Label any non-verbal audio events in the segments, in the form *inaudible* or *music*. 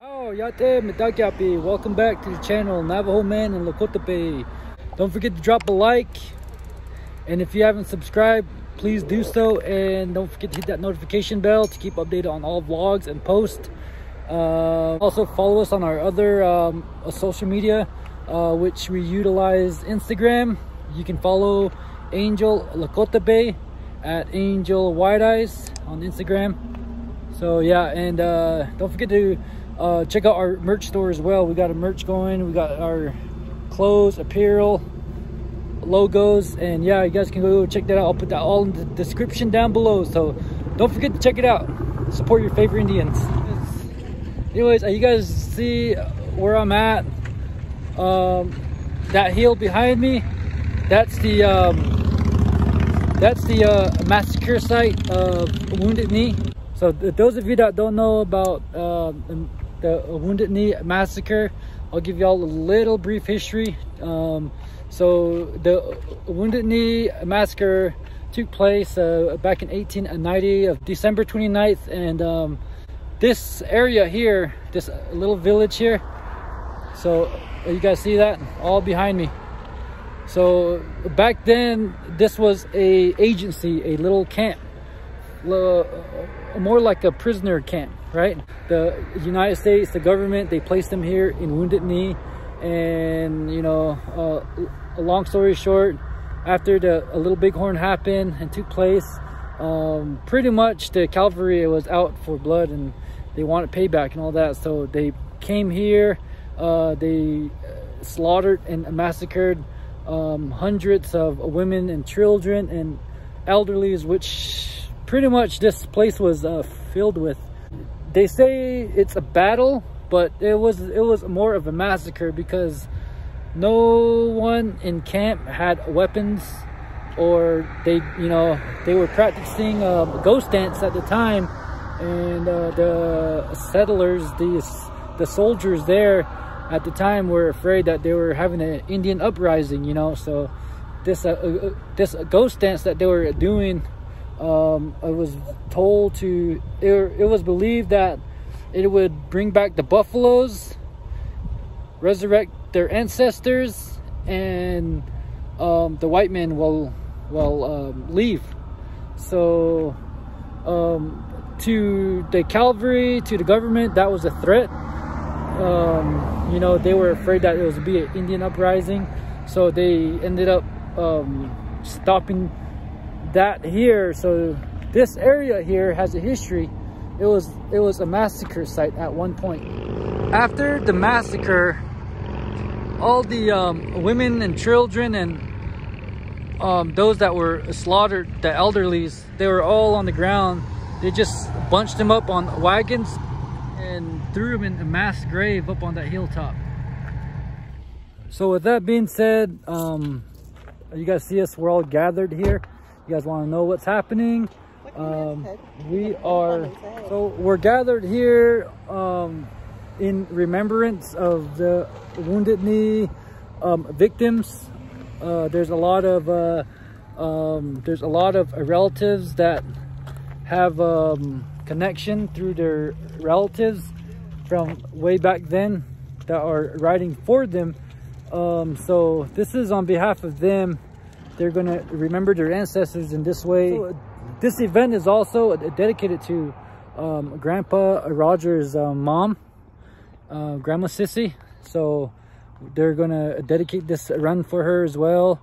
Oh, Yate Medakyapi. Welcome back to the channel Navajo Man and Lakota Bae. Don't forget to drop a like. And if you haven't subscribed, please do so. And don't forget to hit that notification bell to keep updated on all vlogs and posts. Uh, also follow us on our other um, uh, social media, uh, which we utilize Instagram. You can follow Angel Lakota Bae at Angel White Eyes on Instagram. So yeah, and uh, don't forget to uh, check out our merch store as well. We got a merch going. We got our clothes, apparel, logos, and yeah, you guys can go check that out. I'll put that all in the description down below. So don't forget to check it out. Support your favorite Indians. Anyways, you guys see where I'm at? Um, that hill behind me, that's the um, that's the uh, massacre site of Wounded Knee. So those of you that don't know about uh, the Wounded Knee massacre, I'll give y'all a little brief history. Um, so the Wounded Knee massacre took place uh, back in 1890 of December 29th and um, this area here, this little village here, so you guys see that all behind me. So back then, this was a agency, a little camp, more like a prisoner camp, right? The United States, the government, they placed them here in Wounded Knee. And, you know, uh, a long story short, after the a Little Bighorn happened and took place, um, pretty much the cavalry was out for blood and they wanted payback and all that. So they came here, uh, they slaughtered and massacred um, hundreds of women and children and elderlies, which pretty much this place was uh, filled with. They say it's a battle, but it was it was more of a massacre because no one in camp had weapons or they you know they were practicing uh, ghost dance at the time and uh, the settlers these the soldiers there at the time were afraid that they were having an Indian uprising, you know. So this uh, uh, this ghost dance that they were doing, um, I was told to. It, it was believed that it would bring back the buffaloes, resurrect their ancestors, and um, the white men will will um, leave. So um, to the cavalry, to the government, that was a threat. Um, you know they were afraid that it was be an indian uprising so they ended up um, stopping that here so this area here has a history it was it was a massacre site at one point after the massacre all the um, women and children and um, those that were slaughtered the elderlies they were all on the ground they just bunched them up on wagons and threw them in a mass grave up on that hilltop. So with that being said, um, you guys see us, we're all gathered here. You guys want to know what's happening. Um, we are, so we're gathered here um, in remembrance of the Wounded Knee um, victims. Uh, there's a lot of, uh, um, there's a lot of relatives that have um, connection through their relatives from way back then that are writing for them. Um, so this is on behalf of them. They're going to remember their ancestors in this way. So, this event is also dedicated to um, Grandpa Roger's uh, mom, uh, Grandma Cissy. So they're going to dedicate this run for her as well.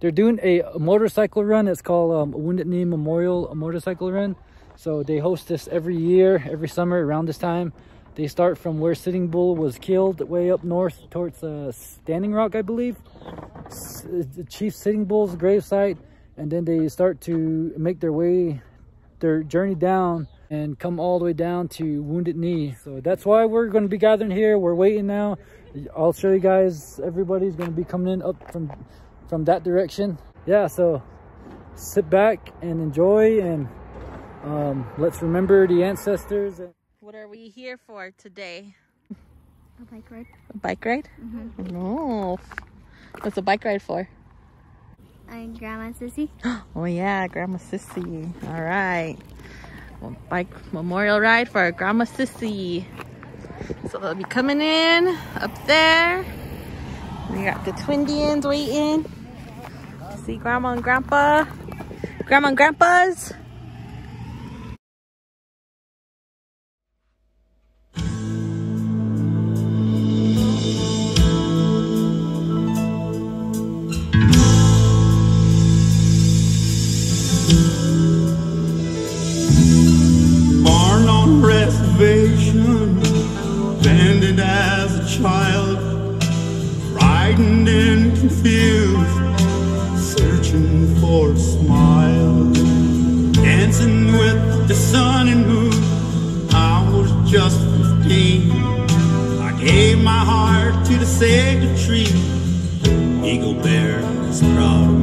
They're doing a motorcycle run. It's called um, Wounded Knee Memorial Motorcycle Run. So they host this every year, every summer around this time. They start from where Sitting Bull was killed way up north towards uh, Standing Rock, I believe. The chief Sitting Bull's gravesite. And then they start to make their way, their journey down and come all the way down to Wounded Knee. So that's why we're going to be gathering here. We're waiting now. I'll show you guys, everybody's going to be coming in up from, from that direction. Yeah, so sit back and enjoy and um, let's remember the ancestors. What are we here for today? A bike ride. A bike ride? Mm -hmm. No. What's a bike ride for? I'm Grandma Cissy. *gasps* Oh yeah, Grandma Cissy. All right. Well, bike memorial ride for Grandma Cissy. So they'll be coming in up there. We got the Twindians waiting. See Grandma and Grandpa. Grandma and Grandpa's. Just 15. I gave my heart to the sacred tree. Eagle Bear is proud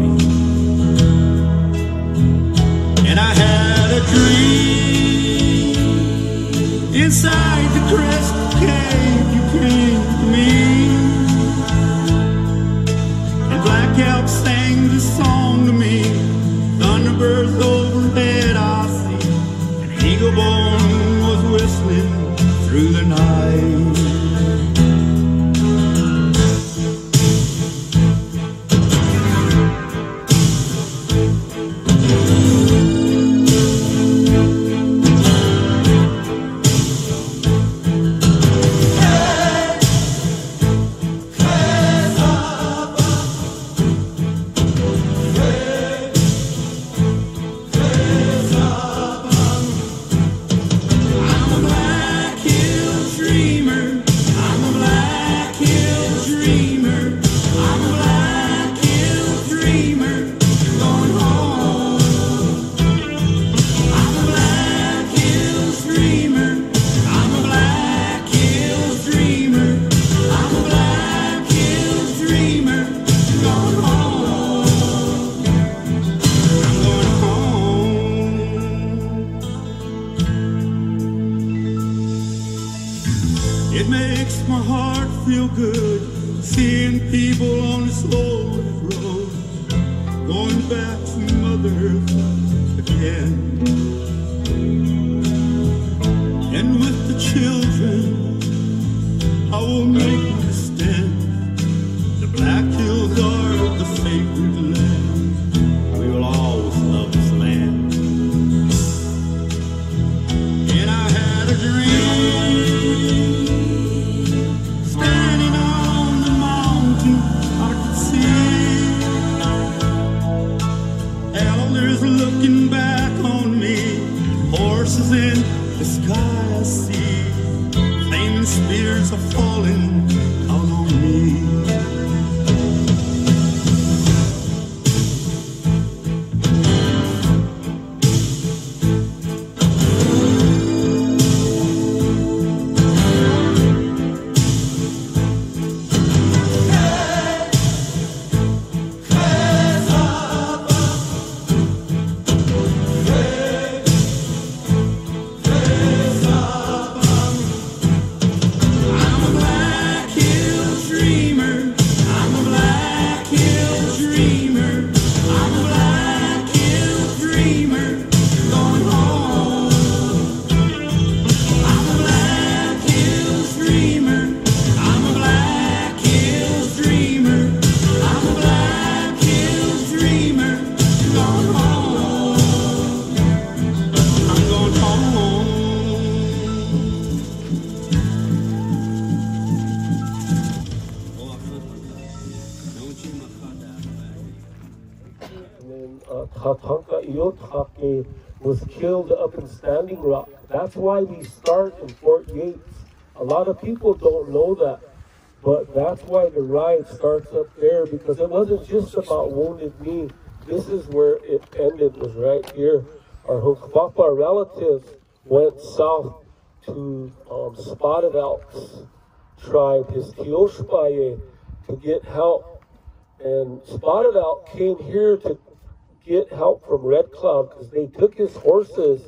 Iyotake was killed up in Standing Rock. That's why we start in Fort Yates. A lot of people don't know that, but that's why the ride starts up there because it wasn't just about Wounded Knee. This is where it ended, was right here. Our Hunkpapa relatives went south to um, Spotted Elks tribe, his Kioshpaye, to get help and Spotted Elk came here to get help from Red Cloud because they took his horses.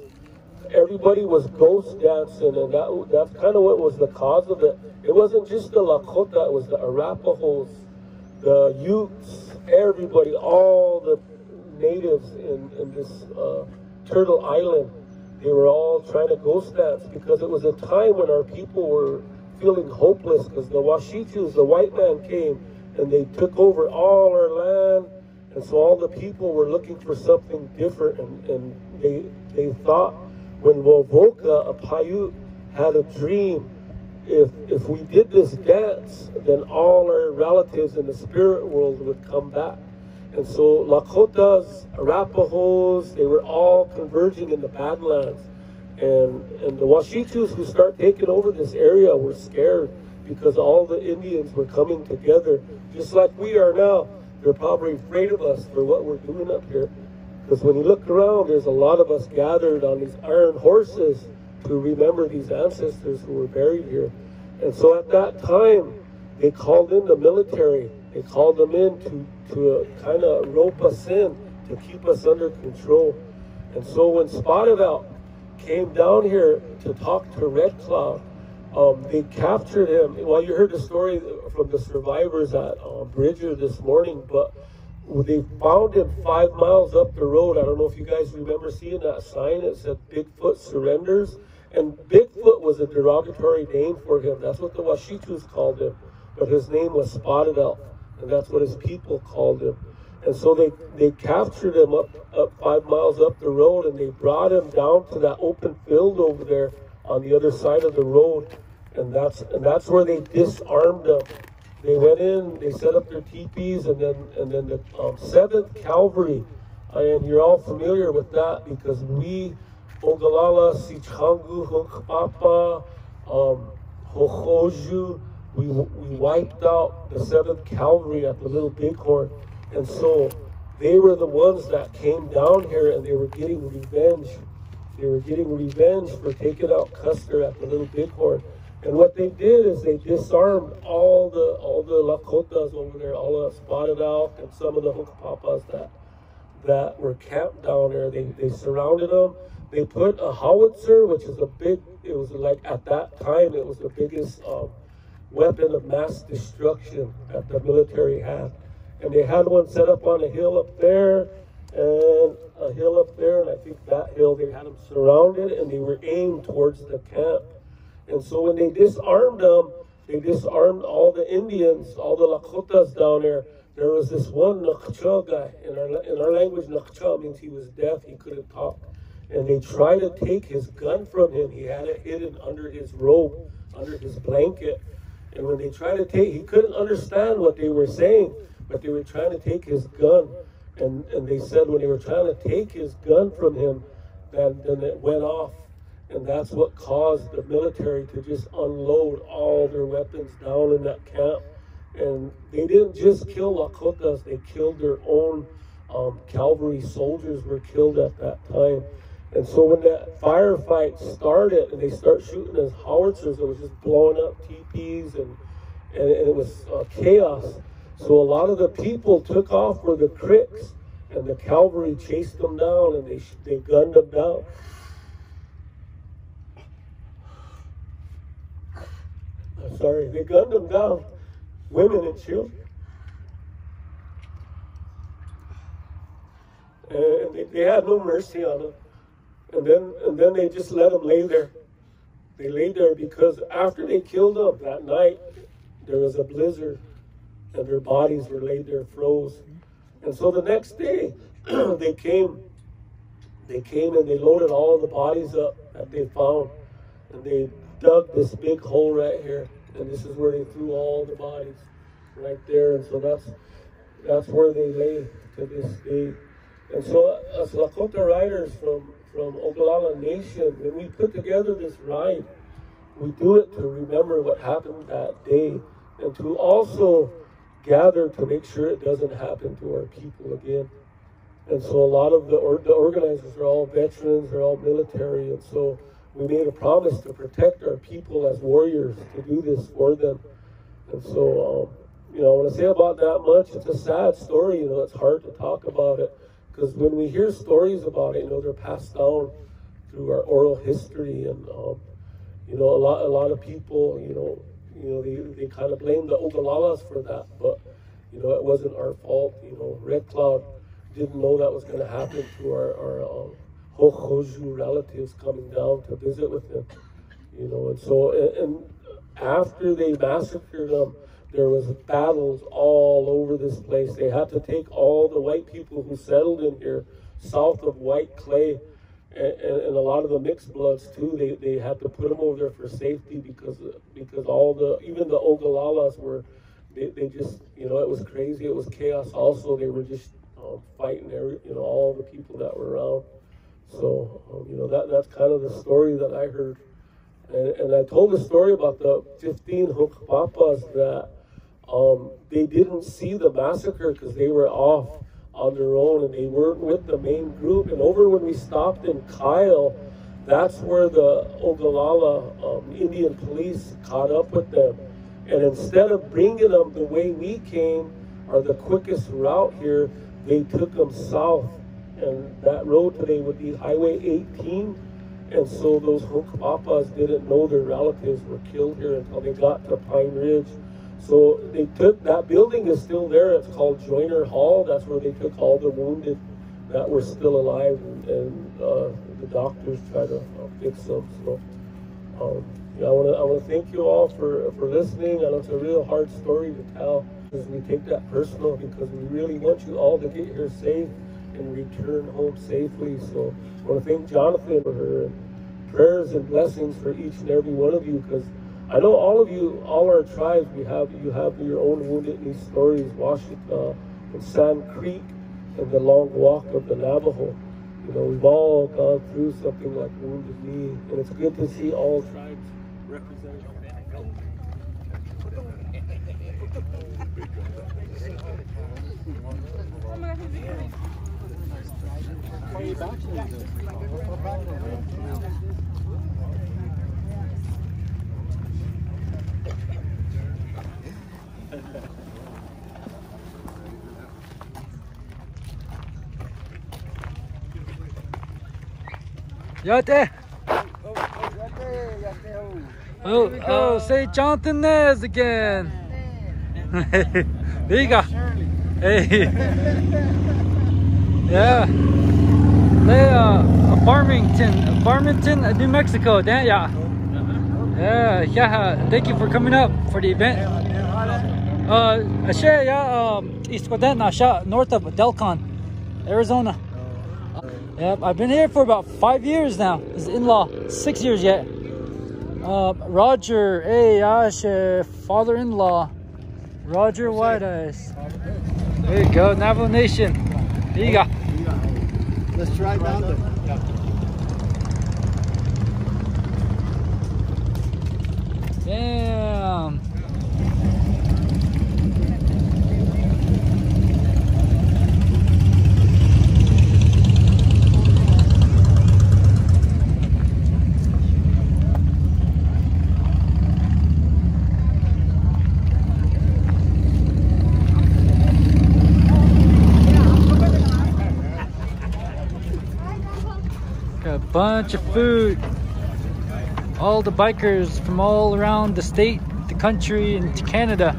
Everybody was ghost dancing, and that that's kind of what was the cause of it. It wasn't just the Lakota; it was the Arapahoes, the Utes, everybody, all the natives in in this uh, Turtle Island. they were all trying to ghost dance because it was a time when our people were feeling hopeless because the Washitus, the white man came and they took over all our land. And so all the people were looking for something different and, and they, they thought when Wovoka, a Paiute, had a dream, if, if we did this dance, then all our relatives in the spirit world would come back. And so Lakotas, Arapahoes, they were all converging in the Badlands. And, and the Washitus who start taking over this area were scared because all the Indians were coming together, just like we are now. They're probably afraid of us for what we're doing up here. Because when you look around, there's a lot of us gathered on these iron horses to remember these ancestors who were buried here. And so at that time, they called in the military. They called them in to, to uh, kind of rope us in to keep us under control. And so when Spotted Elk came down here to talk to Red Cloud, um, they captured him. Well, you heard the story from the survivors at um, Bridger this morning, but they found him five miles up the road. I don't know if you guys remember seeing that sign. It said Bigfoot surrenders. And Bigfoot was a derogatory name for him. That's what the Washitus called him. But his name was Spotted Elk. And that's what his people called him. And so they, they captured him up, up five miles up the road and they brought him down to that open field over there on the other side of the road. And that's and that's where they disarmed them. They went in, they set up their teepees, and then and then the um, Seventh Cavalry, and you're all familiar with that because we, Ogalala, Sichangu, Hunkpapa, um, Hohoju, we, we wiped out the Seventh Cavalry at the Little Bighorn. And so they were the ones that came down here and they were getting revenge. They were getting revenge for taking out Custer at the Little Bighorn. And what they did is they disarmed all the all the Lakotas over there, all the spotted elk and some of the Hunkpapas that that were camped down there. They they surrounded them. They put a howitzer, which is a big. It was like at that time it was the biggest um, weapon of mass destruction that the military had. And they had one set up on a hill up there and a hill up there, and I think that hill they had them surrounded and they were aimed towards the camp. And so when they disarmed them, they disarmed all the Indians, all the Lakotas down there. There was this one Nakcha guy. In our, in our language, Nakcha means he was deaf, he couldn't talk. And they tried to take his gun from him. He had it hidden under his robe, under his blanket. And when they tried to take, he couldn't understand what they were saying, but they were trying to take his gun. And, and they said when they were trying to take his gun from him, that then it went off and that's what caused the military to just unload all their weapons down in that camp. And they didn't just kill Lakotas, they killed their own um, cavalry soldiers were killed at that time. And so when that firefight started and they start shooting as howitzers, it was just blowing up teepees and, and, it was uh, chaos. So a lot of the people took off for the cricks and the cavalry chased them down and they, they gunned them down. Sorry, they gunned them down, women and children. And they, they had no mercy on them. And then, and then they just let them lay there. They lay there because after they killed them that night, there was a blizzard and their bodies were laid there froze. And so the next day, *clears throat* they came, they came and they loaded all the bodies up that they found. And they dug this big hole right here and this is where they threw all the bodies right there. And so that's that's where they lay to this day. And so as Lakota riders from, from Oglala Nation, when we put together this ride, we do it to remember what happened that day and to also gather to make sure it doesn't happen to our people again. And so a lot of the, or, the organizers are all veterans, they're all military, and so we made a promise to protect our people as warriors, to do this for them. And so, um, you know, I say about that much, it's a sad story. You know, it's hard to talk about it because when we hear stories about it, you know, they're passed down through our oral history, and um, you know, a lot, a lot of people, you know, you know, they, they kind of blame the Ogalalas for that, but you know, it wasn't our fault. You know, Red Cloud didn't know that was going to happen to our, our um, Hojoju relatives coming down to visit with him. You know, and so and, after they massacred them, there was battles all over this place. They had to take all the white people who settled in here south of White Clay and, and, a lot of the mixed bloods too. They, they had to put them over there for safety because because all the even the Oglalas were they, they just you know it was crazy. It was chaos. Also, they were just um, fighting every you know all the people that were around. So um, you know that that's kind of the story that I heard, and, and I told the story about the 15 Hunkpapas that um, they didn't see the massacre because they were off on their own and they weren't with the main group. And over when we stopped in Kyle, that's where the Oglala um, Indian police caught up with them. And instead of bringing them the way we came, or the quickest route here, they took them south. And that road today would be Highway 18. And so those Hunkpapas didn't know their relatives were killed here until they got to Pine Ridge. So they took, that building is still there. It's called Joyner Hall. That's where they took all the wounded that were still alive and, and uh, the doctors try to uh, fix them. So um, yeah, I want to I want to thank you all for, for listening. I know it's a real hard story to tell because we take that personal because we really want you all to get here safe and return home safely. So I want to thank Jonathan for her prayers and blessings for each and every one of you because I know all of you, all our tribes, we have you have your own wounded knee stories, Washita and uh, Sand Creek and the long walk of the Navajo. You know, we've all gone through something like wounded knee, and it's good to see all tribes represented. *laughs* Oh, yate. Oh, oh, say Jonathan Nez again. *laughs* there you go. Hey. *laughs* yeah. They uh, Farmington, Farmington, New Mexico. Damn, yeah. Yeah, yeah. Thank you for coming up for the event. Uh, Ashe, yeah, um, East Quadena, north of Dilkon, Arizona. Yep, I've been here for about five years now. His in-law, six years yet. Uh, Roger, hey, Ash, father-in-law, Roger White Eyes. There you go, Navajo Nation. There you go. Let's try down there. Damn. Bunch of food. All the bikers from all around the state, the country, and Canada.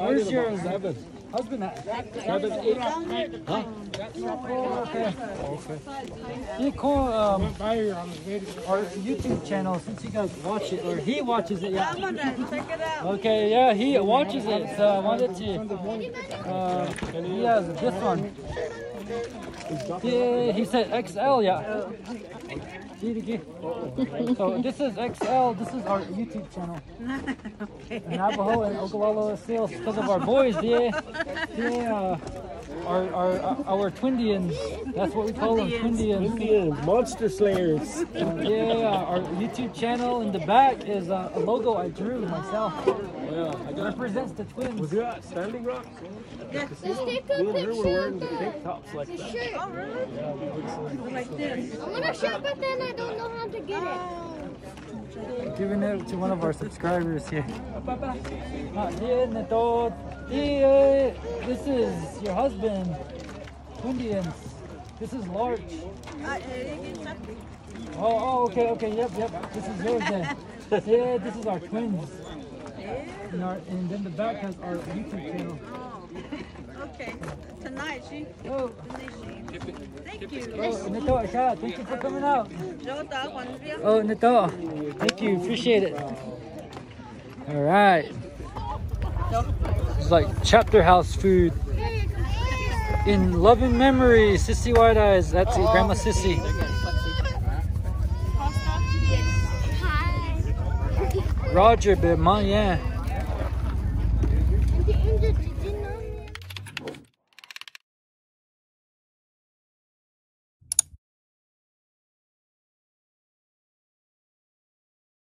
Where's your husband at? Seven, eight. Huh? okay. okay. You call um, our YouTube channel since you guys watch it, or he watches it. Yeah. Check it out. Okay, yeah, he watches it, so I wanted to. Uh, he has this one. Yeah, he said XL, yeah. so this is XL, this is our YouTube channel. *laughs* okay. Navajo and Oglala sales because of our boys, yeah. Yeah. Our, our, our Twindians, that's what we call them, Twindians. Twindians, monster slayers. Uh, yeah, our YouTube channel in the back is uh, a logo I drew myself. Yeah, it represents the twins. Was you at Standing Rock? Yeah. Let's take a picture were wearing the tank tops like that. Shirt. Oh, really? Yeah, like this. I want a shirt, but then I don't know how to get it. Giving it to one of our subscribers here. Uh, this is your husband, Indians. This is Larch. Oh, oh, okay, okay, yep, yep. This is yours then. *laughs* yeah, this is our twins. And, our, and then the back has our YouTube channel. Oh, okay. Tonight, she. Oh, Thank you. oh, Nito, siya. Thank you for coming out. Jota, buenos días. Oh, Nito. Thank you. Appreciate it. All right. Like chapter house food. In loving memory, Cissy White Eyes. That's it, Grandma Cissy. Roger, bit man, yeah.